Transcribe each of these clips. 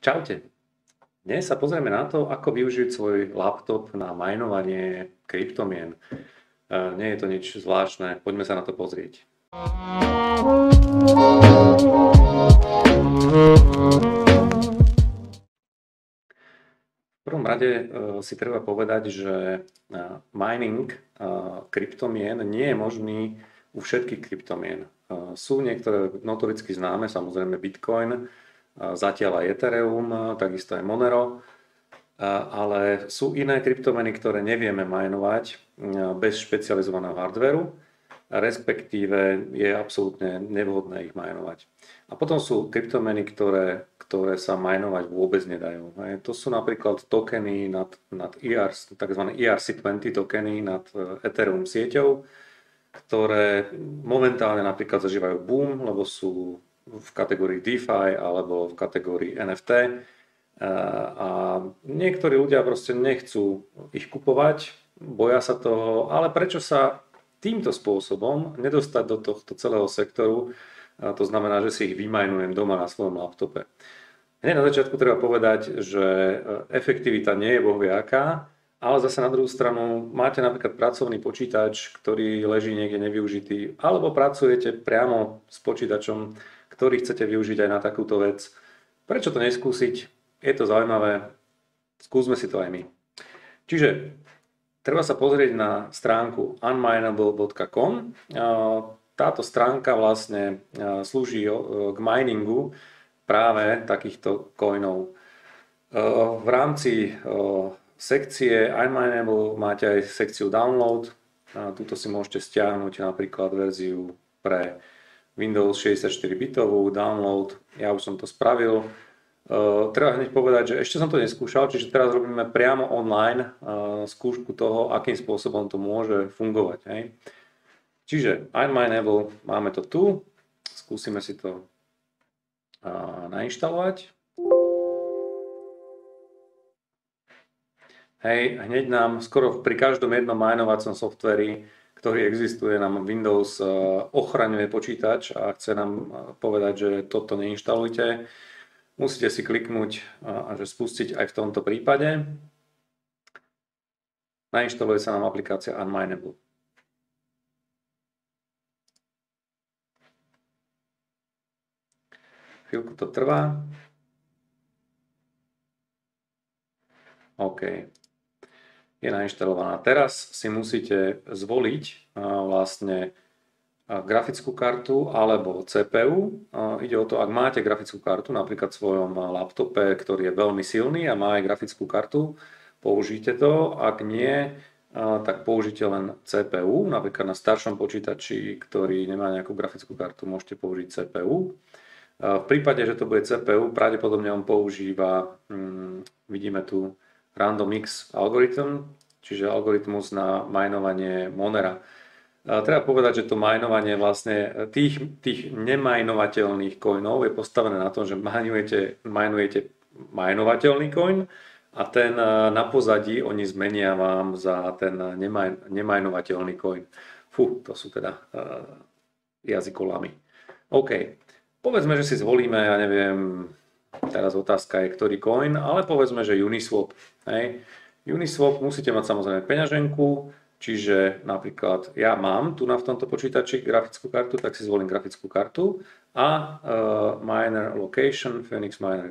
Čaute. Dnes sa pozrieme na to, ako využiť svoj laptop na majnovanie kryptomien. E, nie je to nič zvláštne, poďme sa na to pozrieť. V prvom rade e, si treba povedať, že e, mining kryptomien nie je možný u všetkých kryptomien. Sú niektoré notoricky známe, samozrejme Bitcoin, zatiaľ aj Ethereum, takisto aj Monero, ale sú iné kryptomeny, ktoré nevieme majnovať bez špecializovaného hardveru, respektíve je absolútne nevhodné ich majnovať. A potom sú kryptomeny, ktoré, ktoré sa majnovať vôbec nedajú. To sú napríklad tokeny nad, nad ERC, tzv. ERC20 tokeny nad e, Ethereum sieťou, ktoré momentálne napríklad zažívajú boom, lebo sú v kategórii DeFi alebo v kategórii NFT. A niektorí ľudia proste nechcú ich kupovať, boja sa toho, ale prečo sa týmto spôsobom nedostať do tohto celého sektoru, a to znamená, že si ich vymajnujem doma na svojom laptope. Hneď na začiatku treba povedať, že efektivita nie je bohviaká, ale zase na druhú stranu máte napríklad pracovný počítač, ktorý leží niekde nevyužitý, alebo pracujete priamo s počítačom, ktorý chcete využiť aj na takúto vec. Prečo to neskúsiť? Je to zaujímavé, skúsme si to aj my. Čiže treba sa pozrieť na stránku unminable.com. Táto stránka vlastne slúži k miningu práve takýchto coinov. V rámci sekcie Unminable máte aj sekciu download. Tuto si môžete stiahnuť napríklad verziu pre Windows 64 bitovú, download, ja už som to spravil. Uh, treba hneď povedať, že ešte som to neskúšal, čiže teraz robíme priamo online uh, skúšku toho, akým spôsobom to môže fungovať. Hej. Čiže iMineable, máme to tu, skúsime si to uh, nainštalovať. Hej, hneď nám skoro pri každom jednom minovacom softveri ktorý existuje, nám Windows eh, ochraňuje počítač a chce nám eh, povedať, že toto neinštalujte. Musíte si kliknúť eh, a že spustiť aj v tomto prípade. Nainštaluje sa nám aplikácia Unminable. Chvíľku to trvá. OK je nainštalovaná. Teraz si musíte zvoliť vlastne grafickú kartu alebo CPU. Ide o to, ak máte grafickú kartu napríklad v svojom laptope, ktorý je veľmi silný a má aj grafickú kartu, použite to. Ak nie, tak použite len CPU. Napríklad na staršom počítači, ktorý nemá nejakú grafickú kartu, môžete použiť CPU. V prípade, že to bude CPU, pravdepodobne on používa, hmm, vidíme tu, Random X algoritm, čiže algoritmus na majnovanie Monera. Treba povedať, že to majnovanie vlastne tých, tých nemajnovateľných coinov je postavené na tom, že majnujete, majnujete majnovateľný coin a ten e, na pozadí oni zmenia vám za ten nemaj, nemajnovateľný coin. Fú, to sú teda uh, jazykolami. OK, povedzme, že si zvolíme, ja neviem, teraz otázka je, ktorý coin, ale povedzme, že Uniswap. Hej. Uniswap musíte mať samozrejme peňaženku, čiže napríklad ja mám tu na v tomto počítači grafickú kartu, tak si zvolím grafickú kartu a uh, miner location Phoenix Miner.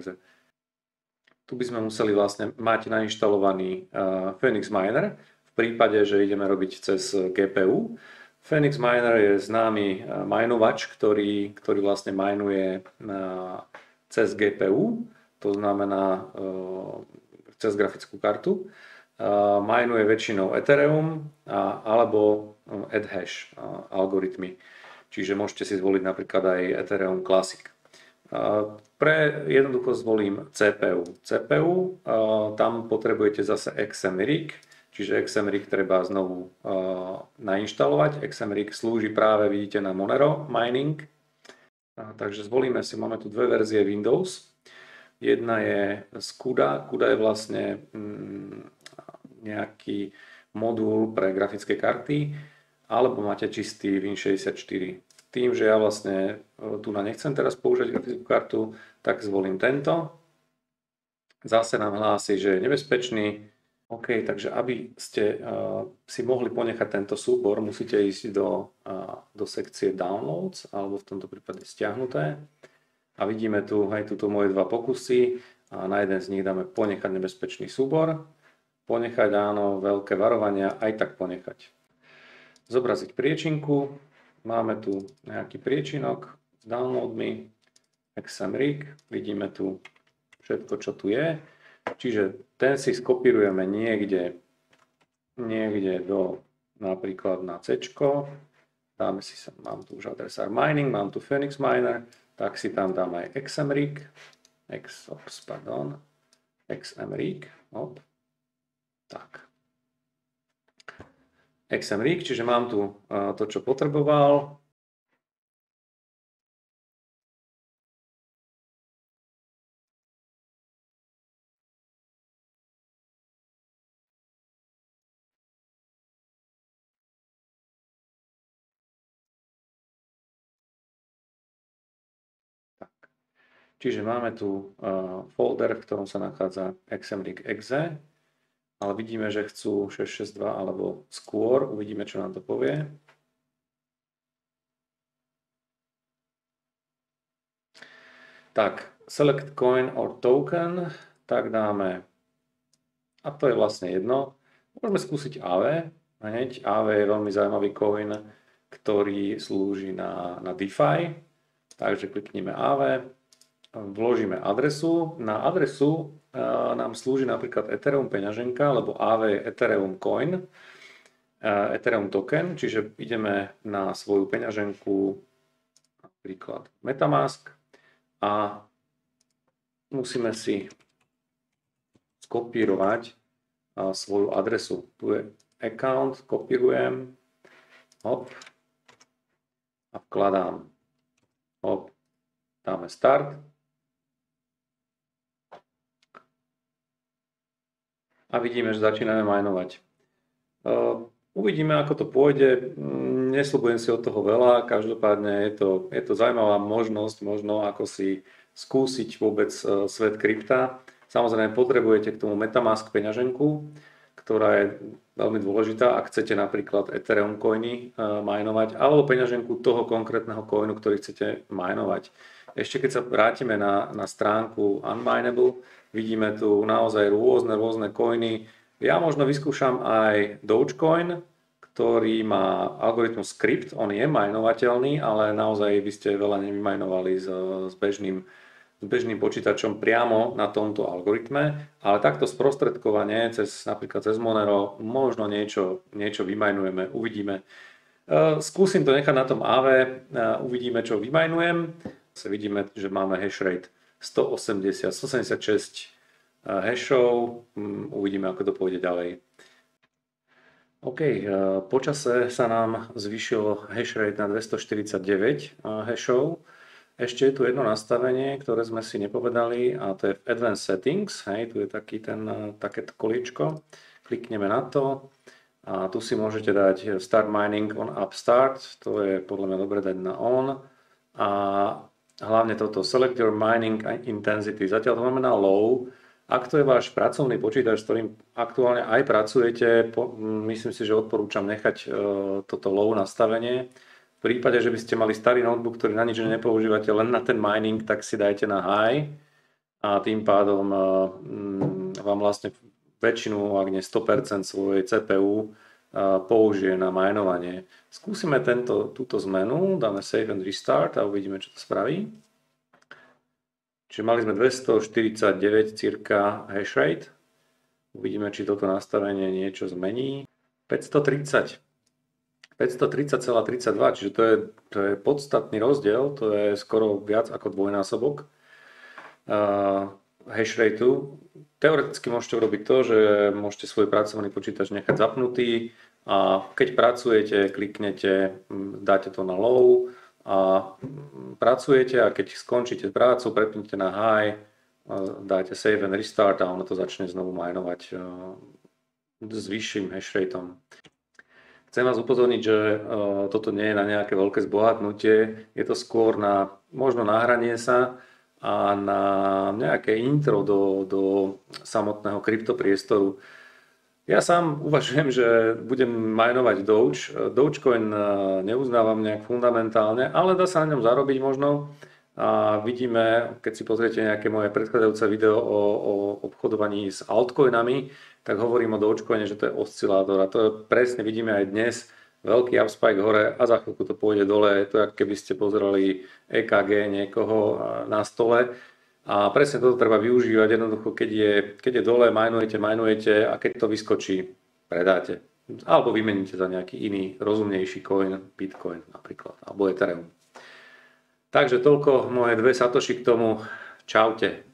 Tu by sme museli vlastne mať nainštalovaný uh, Phoenix Miner v prípade, že ideme robiť cez GPU. Phoenix Miner je známy uh, minovač, ktorý, ktorý vlastne minuje uh, cez GPU, to znamená uh, cez grafickú kartu. Uh, minuje väčšinou Ethereum uh, alebo AdHash algoritmy. Čiže môžete si zvoliť napríklad aj Ethereum Classic. Pre jednoducho zvolím CPU. CPU, tam potrebujete zase XMRIC, čiže XMRIC treba znovu nainštalovať. XMRIC slúži práve, vidíte, na Monero mining, Takže zvolíme si, máme tu dve verzie Windows. Jedna je z CUDA. CUDA je vlastne mm, nejaký modul pre grafické karty, alebo máte čistý Win64. Tým, že ja vlastne e, tu na nechcem teraz použiť grafickú kartu, tak zvolím tento. zase nám hlási, že je nebezpečný. OK, takže aby ste uh, si mohli ponechať tento súbor, musíte ísť do, uh, do sekcie Downloads, alebo v tomto prípade stiahnuté. A vidíme tu aj tuto moje dva pokusy a na jeden z nich dáme ponechať nebezpečný súbor. Ponechať áno, veľké varovania, aj tak ponechať. Zobraziť priečinku. Máme tu nejaký priečinok s downloadmi, XMRig. Vidíme tu všetko, čo tu je. Čiže ten si skopírujeme niekde, niekde do napríklad na C. Dáme si, mám tu už adresár mining, mám tu Phoenix Miner, tak si tam dám aj xmrig, x, ops, pardon, xmrig, op, tak. xmrig, čiže mám tu to, čo potreboval, Čiže máme tu uh, folder, v ktorom sa nachádza xmrig.exe, ale vidíme, že chcú 662 alebo skôr. Uvidíme, čo nám to povie. Tak, select coin or token, tak dáme, a to je vlastne jedno, môžeme skúsiť AV, hneď AV je veľmi zaujímavý coin, ktorý slúži na, na DeFi, takže klikneme AV, vložíme adresu. Na adresu nám slúži napríklad Ethereum peňaženka, alebo AV Ethereum coin, Ethereum token, čiže ideme na svoju peňaženku, napríklad Metamask a musíme si skopírovať svoju adresu. Tu je account, kopírujem, hop, a vkladám, hop, dáme start, a vidíme, že začíname majnovať. Uvidíme, ako to pôjde. Mm, nesľubujem si od toho veľa, každopádne je to, je to zaujímavá možnosť, možno ako si skúsiť vôbec e, svet krypta. Samozrejme potrebujete k tomu Metamask peňaženku, ktorá je veľmi dôležitá, ak chcete napríklad Ethereum coiny e, majnovať, alebo peňaženku toho konkrétneho coinu, ktorý chcete majnovať. Ešte keď sa vrátime na, na stránku Unminable, Vidíme tu naozaj rôzne, rôzne coiny. Ja možno vyskúšam aj Dogecoin, ktorý má algoritmus script, on je majnovateľný, ale naozaj by ste veľa nevymajnovali s, s, bežným, s bežným počítačom priamo na tomto algoritme, ale takto sprostredkovanie cez napríklad cez Monero možno niečo, niečo vymajnujeme, uvidíme. E, skúsim to nechať na tom AV, e, uvidíme, čo vymajnujem. Vidíme, že máme hash rate 180, 176 hashov. Mm, uvidíme, ako to pôjde ďalej. OK, eh, počase sa nám zvyšil hash rate na 249 eh, hashov. Ešte je tu jedno nastavenie, ktoré sme si nepovedali a to je v Advanced Settings. Hej, tu je taký ten, eh, také kolíčko. Klikneme na to a tu si môžete dať Start Mining on Upstart. To je podľa mňa dobre dať na On. A hlavne toto Select your mining intensity. Zatiaľ to na low. Ak to je váš pracovný počítač, s ktorým aktuálne aj pracujete, po, myslím si, že odporúčam nechať uh, toto low nastavenie. V prípade, že by ste mali starý notebook, ktorý na nič nepoužívate, len na ten mining, tak si dajte na high a tým pádom uh, vám vlastne väčšinu, ak nie 100% svojej CPU použije na minovanie. Skúsime tento, túto zmenu, dáme save and restart a uvidíme, čo to spraví. Čiže mali sme 249 cirka hash rate. Uvidíme, či toto nastavenie niečo zmení. 530. 530,32, čiže to je, to je podstatný rozdiel, to je skoro viac ako dvojnásobok uh, hash rateu. Teoreticky môžete urobiť to, že môžete svoj pracovný počítač nechať zapnutý, a keď pracujete, kliknete, dáte to na low a pracujete a keď skončíte prácu, prepnite na high, dáte save and restart a ono to začne znovu majnovať s vyšším hashrateom. Chcem vás upozorniť, že toto nie je na nejaké veľké zbohatnutie, je to skôr na možno nahranie sa a na nejaké intro do, do samotného kryptopriestoru. Ja sám uvažujem, že budem majnovať Doge. Dogecoin e, neuznávam nejak fundamentálne, ale dá sa na ňom zarobiť možno. A vidíme, keď si pozriete nejaké moje predchádzajúce video o, o obchodovaní s altcoinami, tak hovorím o Dogecoine, že to je oscilátor a to presne vidíme aj dnes. Veľký upspike hore a za chvíľku to pôjde dole. Je to, ako keby ste pozerali EKG niekoho na stole a presne toto treba využívať. Jednoducho, keď je, keď je dole, majnujete, majnujete a keď to vyskočí, predáte. Alebo vymeníte za nejaký iný rozumnejší coin, Bitcoin napríklad, alebo Ethereum. Takže toľko moje dve satoši k tomu. Čaute.